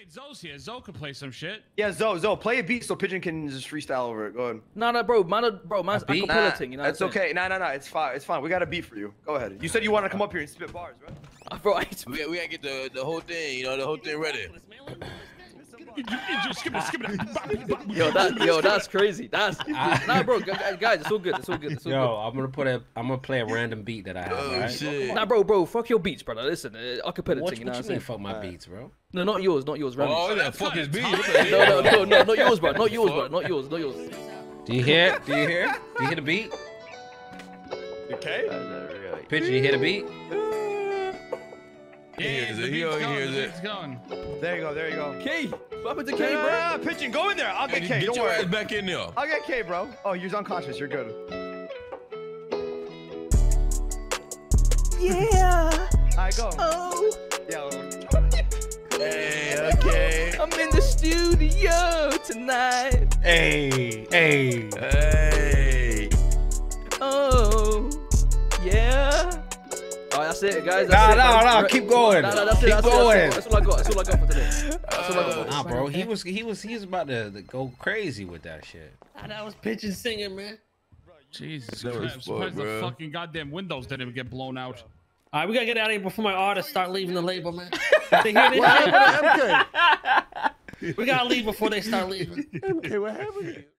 wait, Zoe's here. Zoe can play some shit. Yeah, Zoe, Zoe, play a beat so Pigeon can just freestyle over it. Go ahead. No, no, bro, man, bro, man's beat? acapella thing, you know. That's what I'm saying? okay. No, no, no, It's fine. It's fine. We got a beat for you. Go ahead. You said you wanted to come up here and spit bars, right? Uh, Bro, I We, we gotta get the, the whole thing, you know, the whole thing ready. yo, that, yo, that's crazy. That's nah, bro, gu- gu- guys, it's all good. It's all good. It's all Yo, I'm gonna put a. I'm gonna play a random beat that I have. Oh right? shit. Nah, bro, bro, fuck your beats, brother. Listen, uh, acapella What, thing, you know what what you I'm mean? saying? Fuck my beats, bro. No, not yours, not yours, Ramee. Oh, that That's fuck his beat. kinda What tight. the No, no, no, no, not yours, bro. Not yours, bro. Not yours, not yours. Do you hear? Do you hear? Do you hear the beat? Okay. Pigeon, you hear the beat? Yeah, hears the it. He beat's already going, hears the it. beat's going. There you go. There you go. K, what happened to K, K, bro? Ah, Pigeon, go in there. I'll get Hey, K. Get Don't your ass worry. back in there. I'll get K, bro. Oh, you're unconscious. You're good. Yeah. I go. Oh, Yeah. Hey, okay. I'm in the studio tonight. Hey, hey. Hey. That's it, guys. That's Nah, it, nah, man. nah, keep going. Nah, nah, that's it. Keep That's it. going. That's, it. that's all I got. That's all I got for today. That's all I got. Nah, bro, he was he was he was about to, to go crazy with that shit. Ah, that was pigeon singing, man. Jesus That Christ. I'm surprised fuck, the fucking goddamn windows didn't even get blown out. All right, we gotta get out of here before my artists start leaving the label, man. They hear this shit? MK, We gotta leave before they start leaving. MK, what happened? to you?